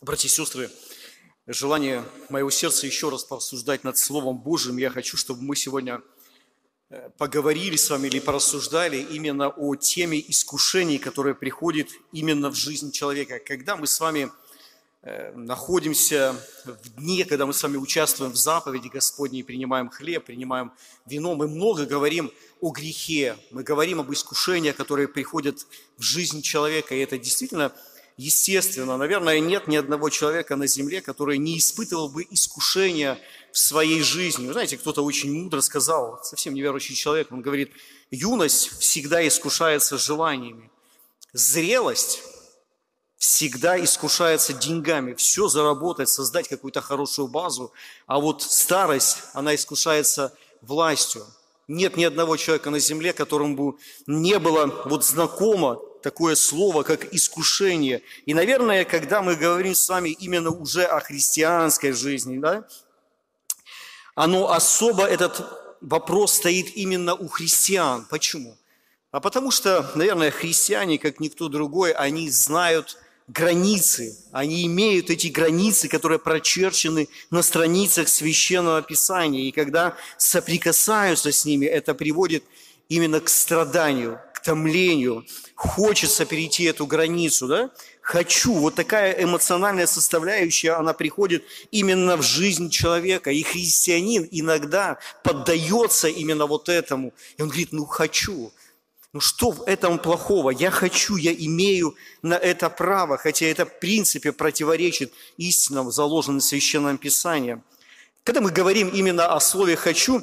Братья и сестры, желание моего сердца еще раз порассуждать над Словом Божьим. Я хочу, чтобы мы сегодня э, поговорили с вами или порассуждали именно о теме искушений, которые приходят именно в жизнь человека. Когда мы с вами э, находимся в дне, когда мы с вами участвуем в заповеди Господней, принимаем хлеб, принимаем вино, мы много говорим о грехе, мы говорим об искушениях, которые приходят в жизнь человека, и это действительно – естественно. Наверное, нет ни одного человека на земле, который не испытывал бы искушения в своей жизни. Вы знаете, кто-то очень мудро сказал, совсем неверующий человек, он говорит, юность всегда искушается желаниями, зрелость всегда искушается деньгами, все заработать, создать какую-то хорошую базу, а вот старость, она искушается властью. Нет ни одного человека на земле, которому бы не было вот знакомо такое слово, как искушение. И, наверное, когда мы говорим с вами именно уже о христианской жизни, да, оно особо, этот вопрос стоит именно у христиан. Почему? А потому что, наверное, христиане, как никто другой, они знают границы, они имеют эти границы, которые прочерчены на страницах Священного Писания. И когда соприкасаются с ними, это приводит именно к страданию, томлению, хочется перейти эту границу, да? Хочу. Вот такая эмоциональная составляющая, она приходит именно в жизнь человека. И христианин иногда поддается именно вот этому. И он говорит, ну хочу. Ну что в этом плохого? Я хочу, я имею на это право, хотя это в принципе противоречит истинам, заложенным в Священном Писании. Когда мы говорим именно о слове «хочу»,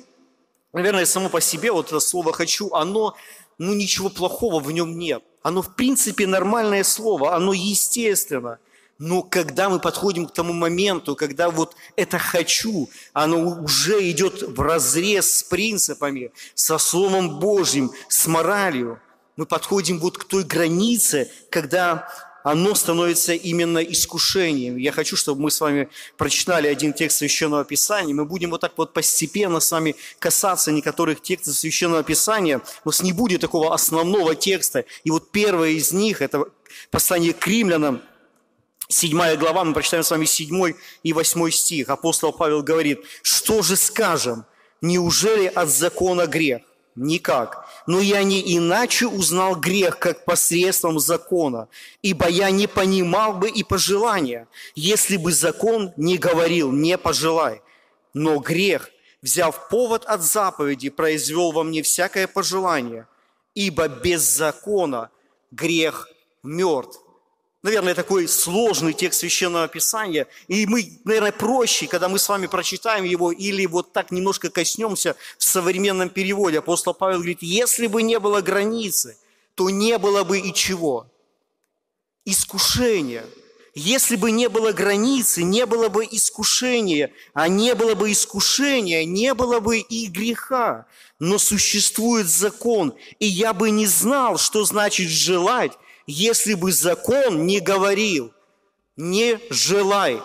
наверное, само по себе вот это слово «хочу», оно ну ничего плохого в нем нет. Оно в принципе нормальное слово, оно естественно. Но когда мы подходим к тому моменту, когда вот это «хочу», оно уже идет в разрез с принципами, со Словом Божьим, с моралью, мы подходим вот к той границе, когда оно становится именно искушением. Я хочу, чтобы мы с вами прочитали один текст Священного Писания. Мы будем вот так вот постепенно с вами касаться некоторых текстов Священного Писания. У нас не будет такого основного текста. И вот первое из них – это послание к римлянам, Седьмая глава, мы прочитаем с вами седьмой и восьмой стих. Апостол Павел говорит, что же скажем? Неужели от закона грех? Никак. Но я не иначе узнал грех, как посредством закона, ибо я не понимал бы и пожелания, если бы закон не говорил «не пожелай». Но грех, взяв повод от заповеди, произвел во мне всякое пожелание, ибо без закона грех мертв наверное, такой сложный текст Священного Писания, и мы, наверное, проще, когда мы с вами прочитаем его или вот так немножко коснемся в современном переводе. Апостол Павел говорит, если бы не было границы, то не было бы и чего? Искушения. Если бы не было границы, не было бы искушения, а не было бы искушения, не было бы и греха. Но существует закон, и я бы не знал, что значит желать, если бы закон не говорил, не желай,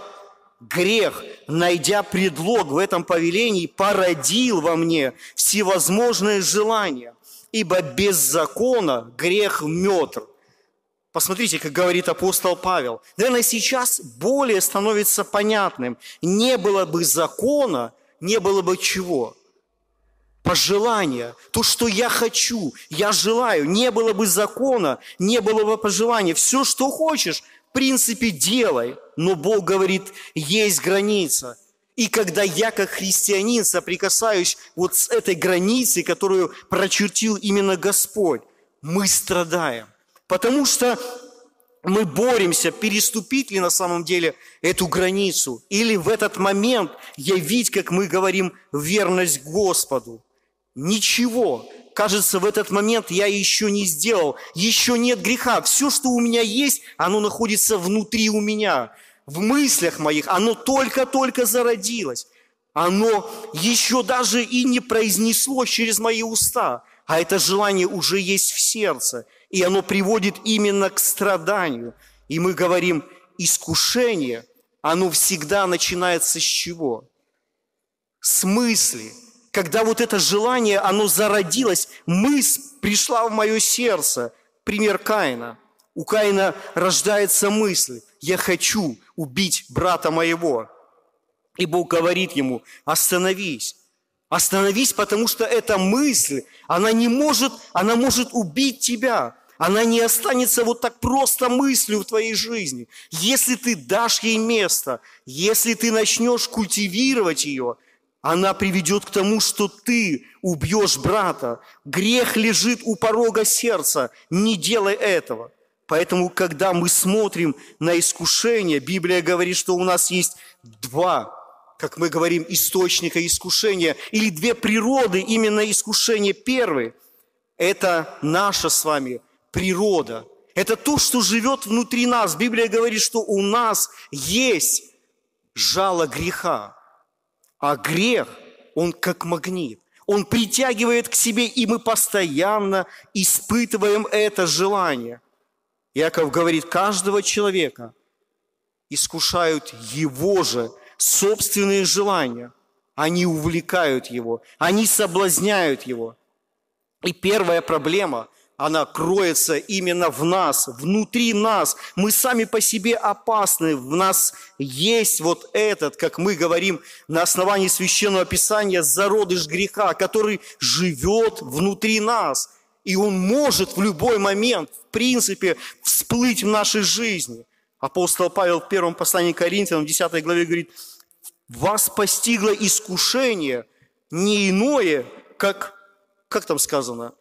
грех, найдя предлог в этом повелении, породил во мне всевозможные желания, ибо без закона грех метр. Посмотрите, как говорит апостол Павел. Наверное, сейчас более становится понятным. Не было бы закона, не было бы чего? Пожелания, то, что я хочу, я желаю. Не было бы закона, не было бы пожелания. Все, что хочешь, в принципе, делай. Но Бог говорит, есть граница. И когда я, как христианин, соприкасаюсь вот с этой границей, которую прочертил именно Господь, мы страдаем. Потому что мы боремся, переступить ли на самом деле эту границу, или в этот момент явить, как мы говорим, верность Господу. Ничего. Кажется, в этот момент я еще не сделал. Еще нет греха. Все, что у меня есть, оно находится внутри у меня. В мыслях моих. Оно только-только зародилось. Оно еще даже и не произнеслось через мои уста. А это желание уже есть в сердце. И оно приводит именно к страданию. И мы говорим, искушение, оно всегда начинается с чего? С мысли – когда вот это желание, оно зародилось, мысль пришла в мое сердце, пример Каина. у Каина рождается мысль, я хочу убить брата моего. И Бог говорит ему, остановись, остановись, потому что эта мысль, она не может, она может убить тебя. Она не останется вот так просто мыслью в твоей жизни. Если ты дашь ей место, если ты начнешь культивировать ее, она приведет к тому, что ты убьешь брата. Грех лежит у порога сердца. Не делай этого. Поэтому, когда мы смотрим на искушение, Библия говорит, что у нас есть два, как мы говорим, источника искушения, или две природы именно искушения. Первый – это наша с вами природа. Это то, что живет внутри нас. Библия говорит, что у нас есть жало греха. А грех, он как магнит. Он притягивает к себе, и мы постоянно испытываем это желание – Яков говорит, каждого человека искушают его же собственные желания. Они увлекают его, они соблазняют его. И первая проблема, она кроется именно в нас, внутри нас. Мы сами по себе опасны, в нас есть вот этот, как мы говорим на основании Священного Писания, зародыш греха, который живет внутри нас – и он может в любой момент, в принципе, всплыть в нашей жизни. Апостол Павел в первом послании к Коринфянам, в 10 главе говорит, вас постигло искушение не иное, как, как там сказано,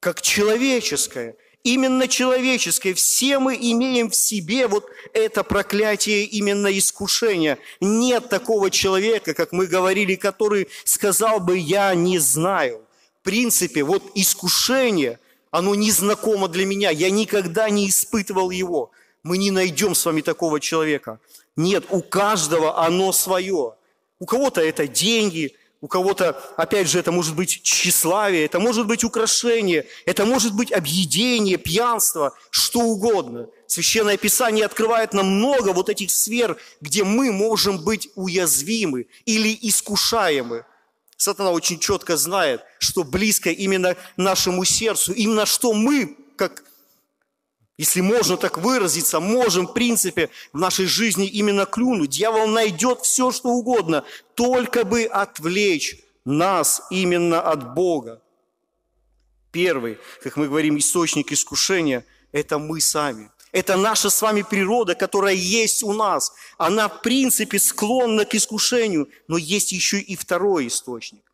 как человеческое. Именно человеческое. Все мы имеем в себе вот это проклятие именно искушения. Нет такого человека, как мы говорили, который сказал бы, я не знаю принципе, вот искушение, оно незнакомо для меня, я никогда не испытывал его. Мы не найдем с вами такого человека. Нет, у каждого оно свое. У кого-то это деньги, у кого-то, опять же, это может быть тщеславие, это может быть украшение, это может быть объедение, пьянство, что угодно. Священное Писание открывает нам много вот этих сфер, где мы можем быть уязвимы или искушаемы. Сатана очень четко знает, что близко именно нашему сердцу, именно что мы, как, если можно так выразиться, можем, в принципе, в нашей жизни именно клюнуть. Дьявол найдет все, что угодно, только бы отвлечь нас именно от Бога. Первый, как мы говорим, источник искушения – это мы сами – это наша с вами природа, которая есть у нас. Она, в принципе, склонна к искушению, но есть еще и второй источник.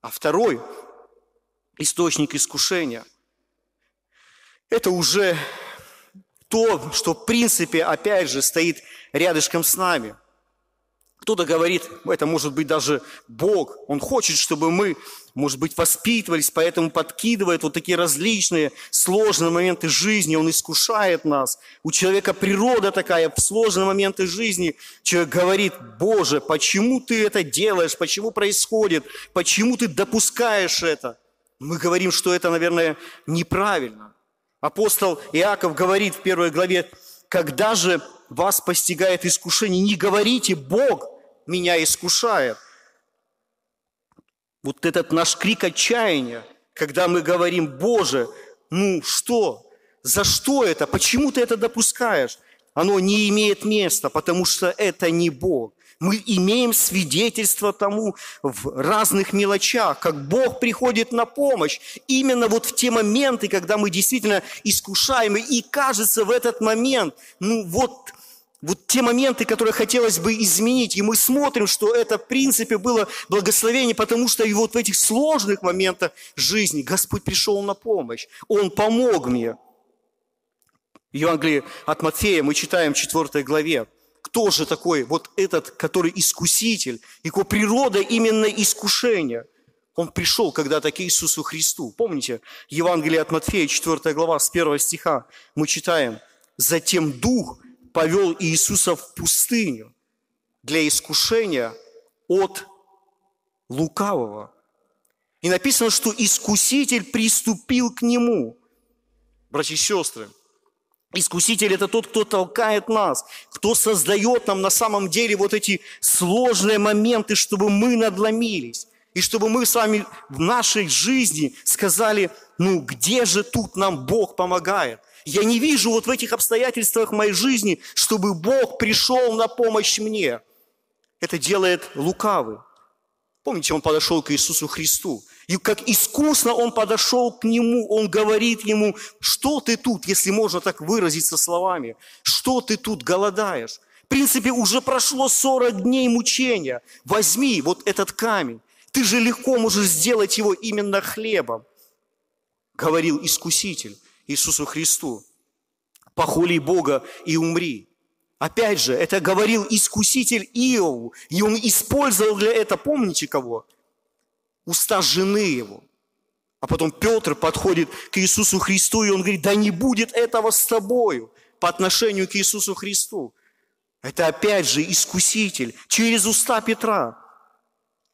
А второй источник искушения – это уже то, что, в принципе, опять же, стоит рядышком с нами – кто-то говорит, это может быть даже Бог. Он хочет, чтобы мы, может быть, воспитывались, поэтому подкидывает вот такие различные сложные моменты жизни. Он искушает нас. У человека природа такая, в сложные моменты жизни человек говорит, Боже, почему ты это делаешь, почему происходит, почему ты допускаешь это? Мы говорим, что это, наверное, неправильно. Апостол Иаков говорит в первой главе, когда же вас постигает искушение, не говорите, Бог меня искушает. Вот этот наш крик отчаяния, когда мы говорим, Боже, ну что, за что это, почему ты это допускаешь? Оно не имеет места, потому что это не Бог. Мы имеем свидетельство тому в разных мелочах, как Бог приходит на помощь. Именно вот в те моменты, когда мы действительно искушаемы, и кажется в этот момент, ну вот вот те моменты, которые хотелось бы изменить. И мы смотрим, что это, в принципе, было благословение, потому что и вот в этих сложных моментах жизни Господь пришел на помощь. Он помог мне. В Евангелии от Матфея мы читаем в 4 главе. Кто же такой вот этот, который искуситель? Его природа именно искушение. Он пришел когда-то к Иисусу Христу. Помните, Евангелие от Матфея, 4 глава, с 1 стиха мы читаем. «Затем Дух повел Иисуса в пустыню для искушения от лукавого. И написано, что искуситель приступил к нему. Братья и сестры, искуситель – это тот, кто толкает нас, кто создает нам на самом деле вот эти сложные моменты, чтобы мы надломились. И чтобы мы с вами в нашей жизни сказали, ну где же тут нам Бог помогает? Я не вижу вот в этих обстоятельствах моей жизни, чтобы Бог пришел на помощь мне. Это делает лукавый. Помните, он подошел к Иисусу Христу. И как искусно он подошел к нему, он говорит ему, что ты тут, если можно так выразиться словами, что ты тут голодаешь? В принципе, уже прошло 40 дней мучения. Возьми вот этот камень. Ты же легко можешь сделать его именно хлебом. Говорил Искуситель Иисусу Христу. Похули Бога и умри. Опять же, это говорил искуситель Иову, и он использовал для этого, помните кого? Уста жены его. А потом Петр подходит к Иисусу Христу, и он говорит, да не будет этого с тобою по отношению к Иисусу Христу. Это опять же искуситель через уста Петра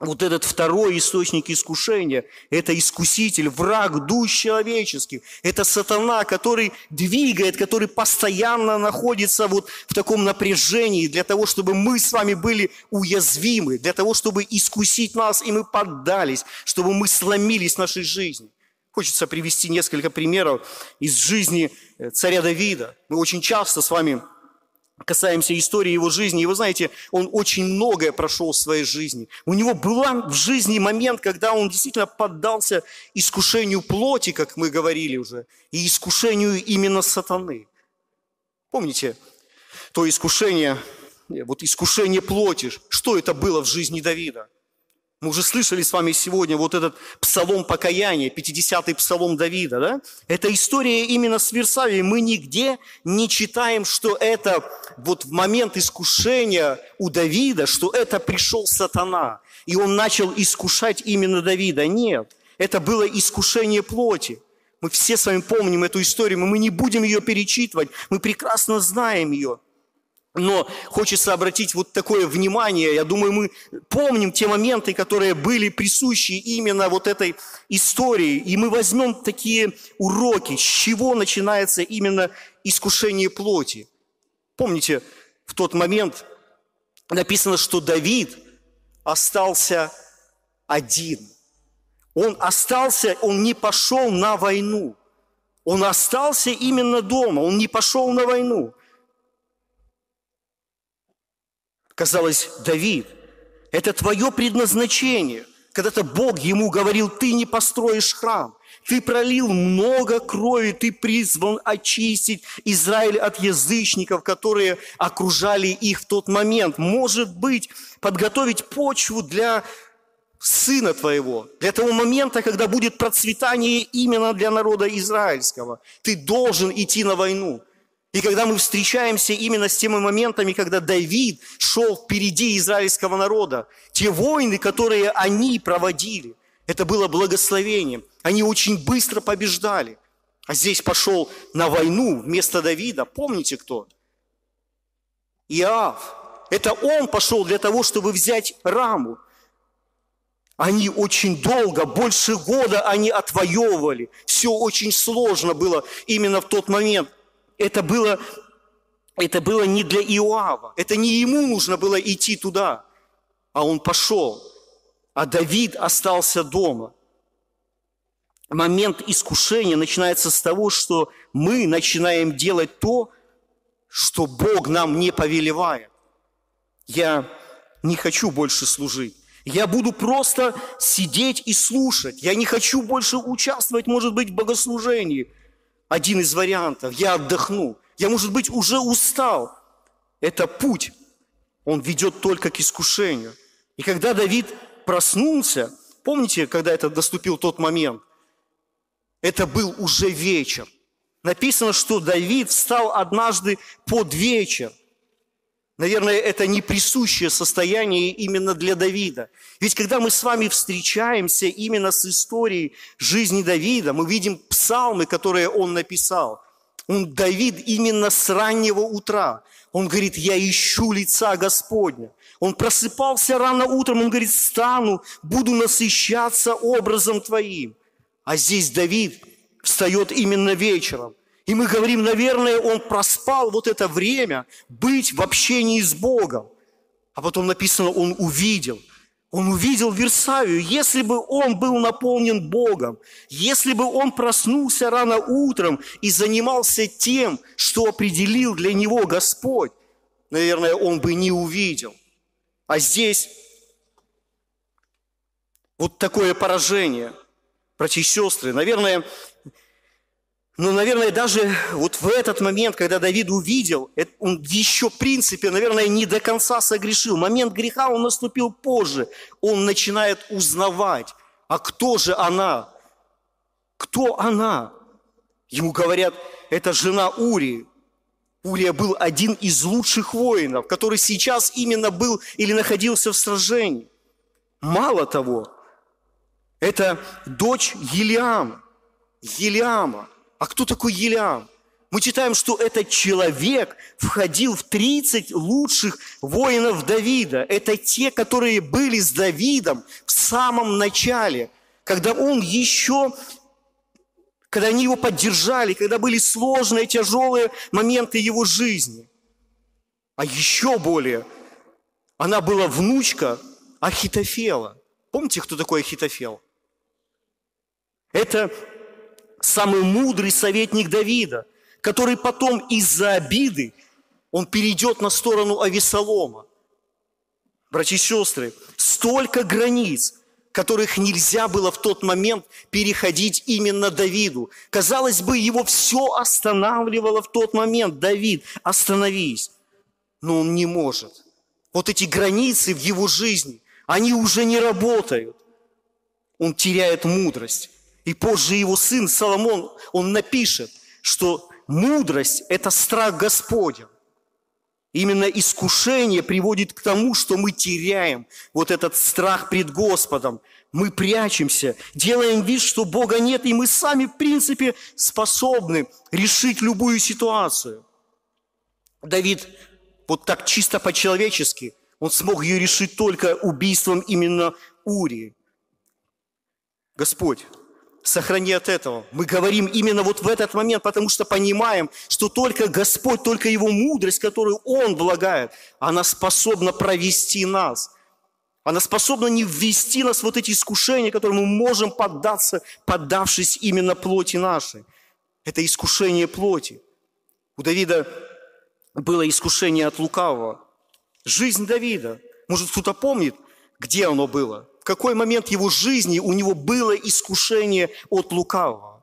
вот этот второй источник искушения, это искуситель, враг душ человеческих, это сатана, который двигает, который постоянно находится вот в таком напряжении для того, чтобы мы с вами были уязвимы, для того, чтобы искусить нас, и мы поддались, чтобы мы сломились в нашей жизни. Хочется привести несколько примеров из жизни э, царя Давида. Мы очень часто с вами касаемся истории его жизни, и вы знаете, он очень многое прошел в своей жизни. У него был в жизни момент, когда он действительно поддался искушению плоти, как мы говорили уже, и искушению именно сатаны. Помните, то искушение, вот искушение плоти, что это было в жизни Давида? Мы уже слышали с вами сегодня вот этот псалом покаяния, 50-й псалом Давида, да? Это история именно с Версавией. Мы нигде не читаем, что это вот в момент искушения у Давида, что это пришел сатана, и он начал искушать именно Давида. Нет, это было искушение плоти. Мы все с вами помним эту историю, мы не будем ее перечитывать, мы прекрасно знаем ее. Но хочется обратить вот такое внимание, я думаю, мы помним те моменты, которые были присущи именно вот этой истории, и мы возьмем такие уроки, с чего начинается именно искушение плоти. Помните, в тот момент написано, что Давид остался один. Он остался, он не пошел на войну. Он остался именно дома, он не пошел на войну. Казалось, Давид, это твое предназначение. Когда-то Бог ему говорил, ты не построишь храм. Ты пролил много крови, ты призван очистить Израиль от язычников, которые окружали их в тот момент. Может быть, подготовить почву для сына твоего, для того момента, когда будет процветание именно для народа израильского. Ты должен идти на войну. И когда мы встречаемся именно с теми моментами, когда Давид шел впереди израильского народа, те войны, которые они проводили, это было благословением. Они очень быстро побеждали. А здесь пошел на войну вместо Давида. Помните кто? Иав. Это он пошел для того, чтобы взять раму. Они очень долго, больше года они отвоевывали. Все очень сложно было именно в тот момент – это было, это было не для Иоава. Это не ему нужно было идти туда, а он пошел. А Давид остался дома. Момент искушения начинается с того, что мы начинаем делать то, что Бог нам не повелевает. Я не хочу больше служить. Я буду просто сидеть и слушать. Я не хочу больше участвовать, может быть, в богослужении – один из вариантов. Я отдохну. Я, может быть, уже устал. Это путь. Он ведет только к искушению. И когда Давид проснулся, помните, когда это доступил тот момент? Это был уже вечер. Написано, что Давид встал однажды под вечер – Наверное, это не присущее состояние именно для Давида. Ведь когда мы с вами встречаемся именно с историей жизни Давида, мы видим псалмы, которые он написал. Он, Давид, именно с раннего утра. Он говорит, я ищу лица Господня. Он просыпался рано утром, он говорит, стану, буду насыщаться образом Твоим. А здесь Давид встает именно вечером – и мы говорим, наверное, он проспал вот это время быть в общении с Богом. А потом написано, он увидел. Он увидел Версавию. Если бы он был наполнен Богом, если бы он проснулся рано утром и занимался тем, что определил для него Господь, наверное, он бы не увидел. А здесь вот такое поражение, братья и сестры. Наверное, но, наверное, даже вот в этот момент, когда Давид увидел, он еще, в принципе, наверное, не до конца согрешил. Момент греха, он наступил позже. Он начинает узнавать, а кто же она? Кто она? Ему говорят, это жена Урии. Урия был один из лучших воинов, который сейчас именно был или находился в сражении. Мало того, это дочь Елиама. Елиама – а кто такой Елиам? Мы читаем, что этот человек входил в 30 лучших воинов Давида. Это те, которые были с Давидом в самом начале, когда он еще, когда они его поддержали, когда были сложные, тяжелые моменты его жизни. А еще более, она была внучка Ахитофела. Помните, кто такой Ахитофел? Это самый мудрый советник Давида, который потом из-за обиды, он перейдет на сторону Авесолома. Братья и сестры, столько границ, которых нельзя было в тот момент переходить именно Давиду. Казалось бы, его все останавливало в тот момент. Давид, остановись. Но он не может. Вот эти границы в его жизни, они уже не работают. Он теряет мудрость. И позже его сын Соломон, он напишет, что мудрость – это страх Господень. Именно искушение приводит к тому, что мы теряем вот этот страх пред Господом. Мы прячемся, делаем вид, что Бога нет, и мы сами, в принципе, способны решить любую ситуацию. Давид вот так чисто по-человечески, он смог ее решить только убийством именно Урии. Господь, сохрани от этого. Мы говорим именно вот в этот момент, потому что понимаем, что только Господь, только Его мудрость, которую Он влагает, она способна провести нас. Она способна не ввести нас в вот эти искушения, которым мы можем поддаться, поддавшись именно плоти нашей. Это искушение плоти. У Давида было искушение от лукавого. Жизнь Давида. Может, кто-то помнит, где оно было? Какой момент его жизни у него было искушение от лукавого.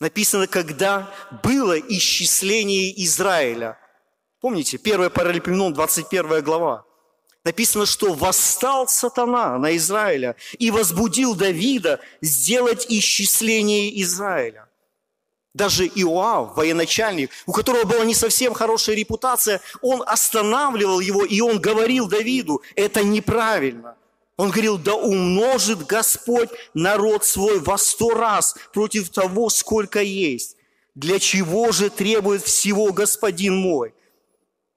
Написано, когда было исчисление Израиля. Помните, 1 Паралипоменон, 21 глава. Написано, что восстал сатана на Израиля и возбудил Давида сделать исчисление Израиля. Даже Иоав, военачальник, у которого была не совсем хорошая репутация, он останавливал его, и он говорил Давиду, это неправильно. Он говорил, да умножит Господь народ свой во сто раз против того, сколько есть. Для чего же требует всего Господин мой?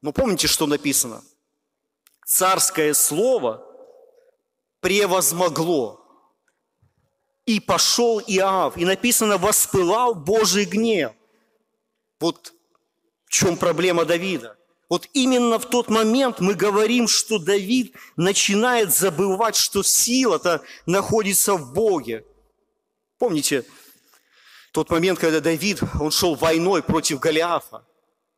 Но помните, что написано? Царское слово превозмогло и пошел Иав. И написано, воспылал Божий гнев. Вот в чем проблема Давида. Вот именно в тот момент мы говорим, что Давид начинает забывать, что сила-то находится в Боге. Помните тот момент, когда Давид, он шел войной против Голиафа.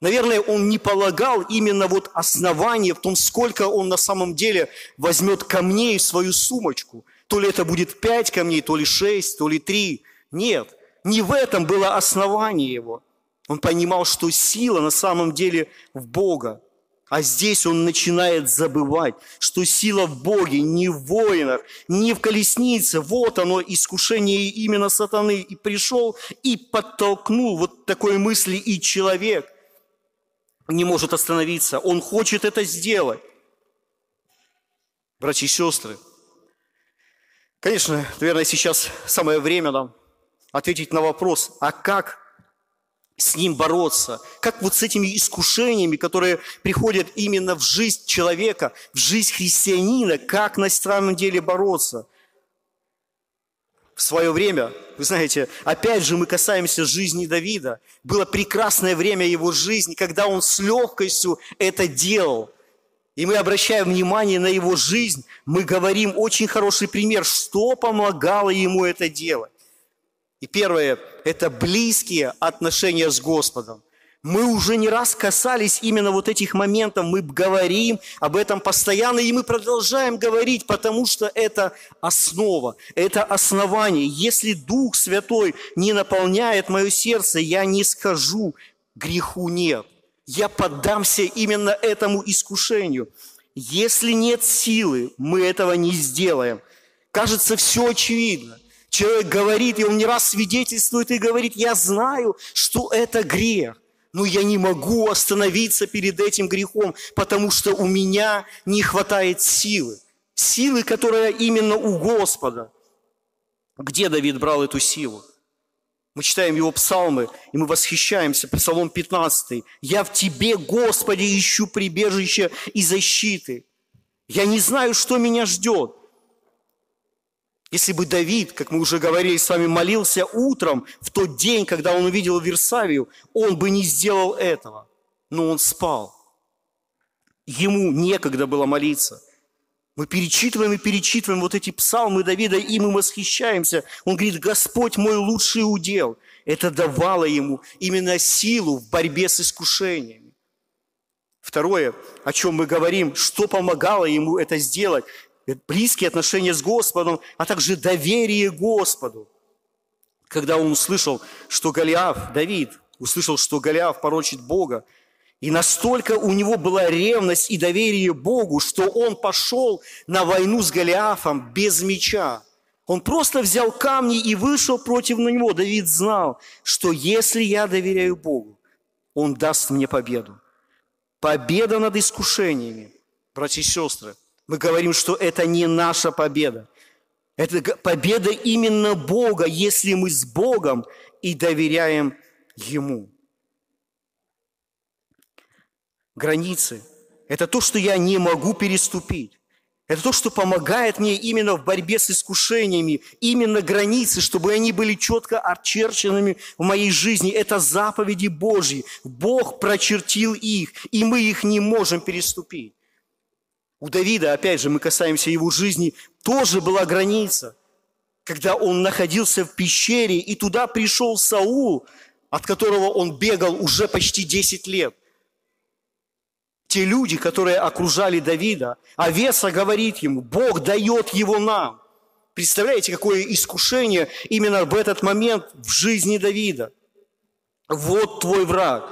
Наверное, он не полагал именно вот основание в том, сколько он на самом деле возьмет камней в свою сумочку. То ли это будет пять камней, то ли шесть, то ли три. Нет, не в этом было основание его. Он понимал, что сила на самом деле в Бога. А здесь он начинает забывать, что сила в Боге, не в воинах, не в колеснице. Вот оно, искушение именно сатаны. И пришел и подтолкнул вот такой мысли, и человек не может остановиться. Он хочет это сделать. Братья и сестры, Конечно, наверное, сейчас самое время нам ответить на вопрос, а как с ним бороться? Как вот с этими искушениями, которые приходят именно в жизнь человека, в жизнь христианина, как на самом деле бороться? В свое время, вы знаете, опять же мы касаемся жизни Давида. Было прекрасное время его жизни, когда он с легкостью это делал. И мы обращаем внимание на его жизнь, мы говорим очень хороший пример, что помогало ему это делать. И первое – это близкие отношения с Господом. Мы уже не раз касались именно вот этих моментов, мы говорим об этом постоянно, и мы продолжаем говорить, потому что это основа, это основание. Если Дух Святой не наполняет мое сердце, я не скажу, греху нет. Я поддамся именно этому искушению. Если нет силы, мы этого не сделаем. Кажется, все очевидно. Человек говорит, и он не раз свидетельствует и говорит, я знаю, что это грех но я не могу остановиться перед этим грехом, потому что у меня не хватает силы. Силы, которая именно у Господа. Где Давид брал эту силу? Мы читаем его псалмы, и мы восхищаемся. Псалом 15. «Я в Тебе, Господи, ищу прибежище и защиты. Я не знаю, что меня ждет, если бы Давид, как мы уже говорили с вами, молился утром, в тот день, когда он увидел Версавию, он бы не сделал этого. Но он спал. Ему некогда было молиться. Мы перечитываем и перечитываем вот эти псалмы Давида, и мы восхищаемся. Он говорит, Господь мой лучший удел. Это давало ему именно силу в борьбе с искушениями. Второе, о чем мы говорим, что помогало ему это сделать, близкие отношения с Господом, а также доверие Господу. Когда он услышал, что Голиаф, Давид, услышал, что Голиаф порочит Бога, и настолько у него была ревность и доверие Богу, что он пошел на войну с Голиафом без меча. Он просто взял камни и вышел против него. Давид знал, что если я доверяю Богу, Он даст мне победу. Победа над искушениями, братья и сестры, мы говорим, что это не наша победа. Это победа именно Бога, если мы с Богом и доверяем Ему. Границы – это то, что я не могу переступить. Это то, что помогает мне именно в борьбе с искушениями, именно границы, чтобы они были четко очерченными в моей жизни. Это заповеди Божьи. Бог прочертил их, и мы их не можем переступить. У Давида, опять же, мы касаемся его жизни, тоже была граница, когда он находился в пещере, и туда пришел Саул, от которого он бегал уже почти 10 лет. Те люди, которые окружали Давида, а Веса говорит ему, Бог дает его нам. Представляете, какое искушение именно в этот момент в жизни Давида. Вот твой враг.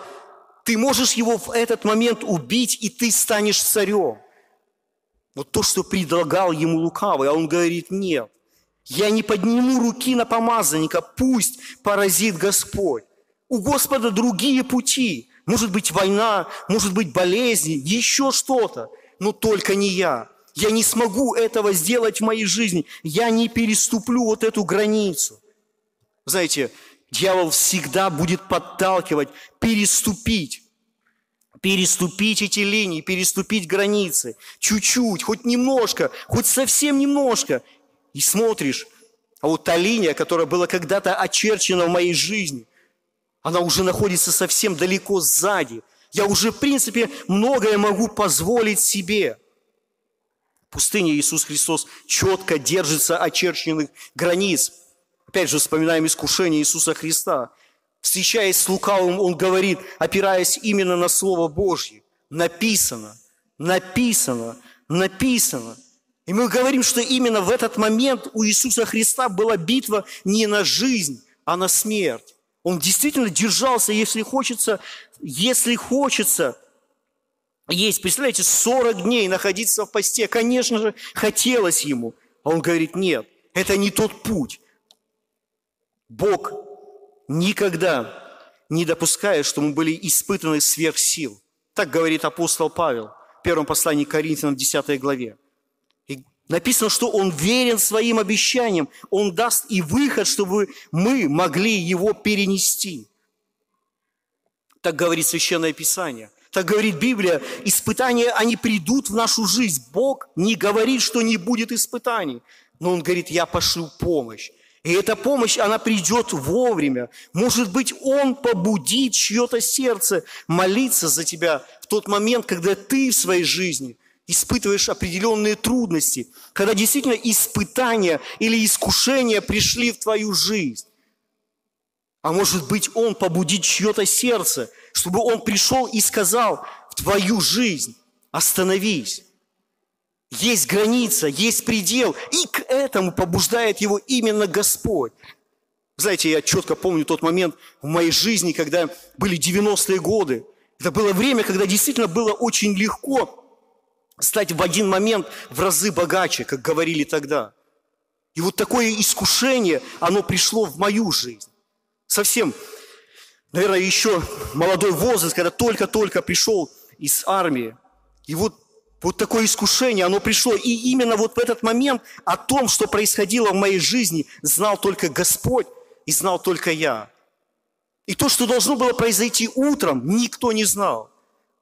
Ты можешь его в этот момент убить, и ты станешь царем. Вот то, что предлагал ему лукавый, а он говорит, нет, я не подниму руки на помазанника, пусть поразит Господь. У Господа другие пути. Может быть война, может быть болезни, еще что-то, но только не я. Я не смогу этого сделать в моей жизни. Я не переступлю вот эту границу. Знаете, дьявол всегда будет подталкивать переступить переступить эти линии, переступить границы. Чуть-чуть, хоть немножко, хоть совсем немножко. И смотришь, а вот та линия, которая была когда-то очерчена в моей жизни, она уже находится совсем далеко сзади. Я уже, в принципе, многое могу позволить себе. В пустыне Иисус Христос четко держится очерченных границ. Опять же, вспоминаем искушение Иисуса Христа. Встречаясь с лукавым, он говорит, опираясь именно на Слово Божье. Написано, написано, написано. И мы говорим, что именно в этот момент у Иисуса Христа была битва не на жизнь, а на смерть. Он действительно держался, если хочется, если хочется есть. Представляете, 40 дней находиться в посте. Конечно же, хотелось ему. А он говорит, нет, это не тот путь. Бог никогда не допуская, что мы были испытаны сверх сил. Так говорит апостол Павел в первом послании к Коринфянам 10 главе. Написано, что он верен своим обещаниям, он даст и выход, чтобы мы могли его перенести. Так говорит Священное Писание. Так говорит Библия, испытания, они придут в нашу жизнь. Бог не говорит, что не будет испытаний, но Он говорит, я пошлю помощь. И эта помощь, она придет вовремя. Может быть, Он побудит чье-то сердце молиться за тебя в тот момент, когда ты в своей жизни испытываешь определенные трудности, когда действительно испытания или искушения пришли в твою жизнь. А может быть, Он побудит чье-то сердце, чтобы Он пришел и сказал в твою жизнь, остановись. Есть граница, есть предел, и к этому побуждает его именно Господь. Знаете, я четко помню тот момент в моей жизни, когда были 90-е годы. Это было время, когда действительно было очень легко стать в один момент в разы богаче, как говорили тогда. И вот такое искушение, оно пришло в мою жизнь. Совсем, наверное, еще молодой возраст, когда только-только пришел из армии. И вот, вот такое искушение, оно пришло. И именно вот в этот момент о том, что происходило в моей жизни, знал только Господь и знал только я. И то, что должно было произойти утром, никто не знал.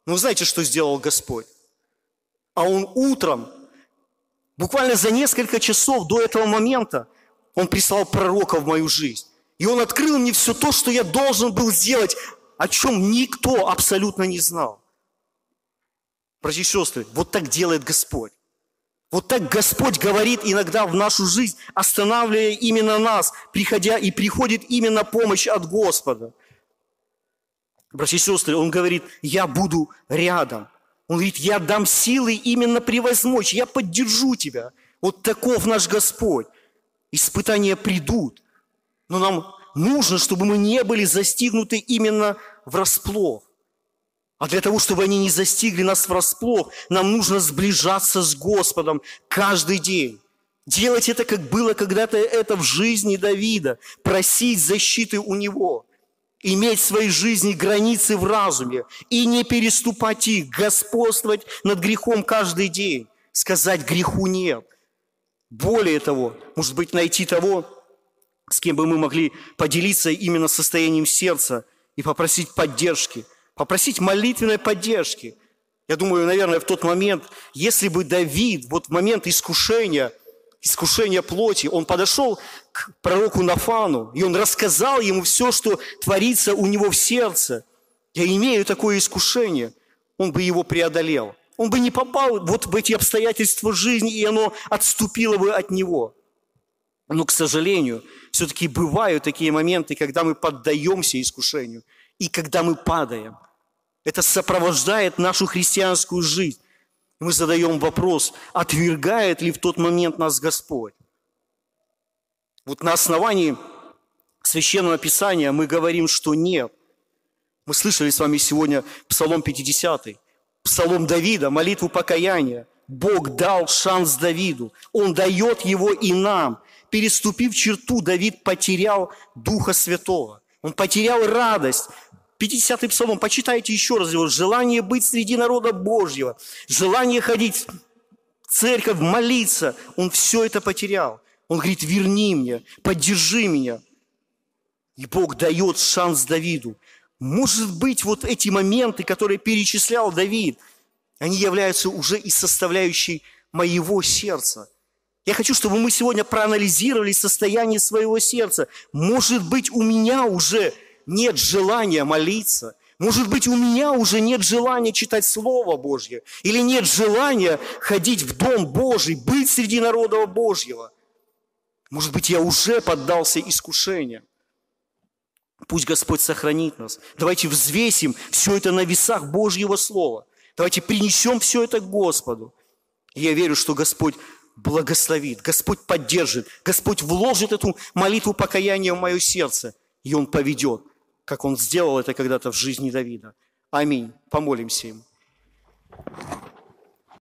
Но вы знаете, что сделал Господь? А он утром, буквально за несколько часов до этого момента, он прислал пророка в мою жизнь. И он открыл мне все то, что я должен был сделать, о чем никто абсолютно не знал. Братья и сестры, вот так делает Господь. Вот так Господь говорит иногда в нашу жизнь, останавливая именно нас, приходя и приходит именно помощь от Господа. Братья и сестры, Он говорит, я буду рядом – он говорит, я дам силы именно превозмочь, я поддержу тебя. Вот таков наш Господь. Испытания придут, но нам нужно, чтобы мы не были застигнуты именно врасплох. А для того, чтобы они не застигли нас врасплох, нам нужно сближаться с Господом каждый день. Делать это, как было когда-то это в жизни Давида, просить защиты у Него иметь в своей жизни границы в разуме и не переступать их, господствовать над грехом каждый день, сказать греху нет. Более того, может быть, найти того, с кем бы мы могли поделиться именно состоянием сердца и попросить поддержки, попросить молитвенной поддержки. Я думаю, наверное, в тот момент, если бы Давид, вот в момент искушения – искушения плоти, он подошел к пророку Нафану, и он рассказал ему все, что творится у него в сердце. Я имею такое искушение. Он бы его преодолел. Он бы не попал вот в эти обстоятельства жизни, и оно отступило бы от него. Но, к сожалению, все-таки бывают такие моменты, когда мы поддаемся искушению, и когда мы падаем. Это сопровождает нашу христианскую жизнь мы задаем вопрос, отвергает ли в тот момент нас Господь. Вот на основании Священного Писания мы говорим, что нет. Мы слышали с вами сегодня Псалом 50, Псалом Давида, молитву покаяния. Бог дал шанс Давиду. Он дает его и нам. Переступив черту, Давид потерял Духа Святого. Он потерял радость, 50-й псалом, почитайте еще раз его. Желание быть среди народа Божьего, желание ходить в церковь, молиться. Он все это потерял. Он говорит, верни мне, поддержи меня. И Бог дает шанс Давиду. Может быть, вот эти моменты, которые перечислял Давид, они являются уже и составляющей моего сердца. Я хочу, чтобы мы сегодня проанализировали состояние своего сердца. Может быть, у меня уже нет желания молиться. Может быть, у меня уже нет желания читать Слово Божье. Или нет желания ходить в Дом Божий, быть среди народа Божьего. Может быть, я уже поддался искушению. Пусть Господь сохранит нас. Давайте взвесим все это на весах Божьего Слова. Давайте принесем все это Господу. И я верю, что Господь благословит, Господь поддержит, Господь вложит эту молитву покаяния в мое сердце, и Он поведет как Он сделал это когда-то в жизни Давида. Аминь. Помолимся им.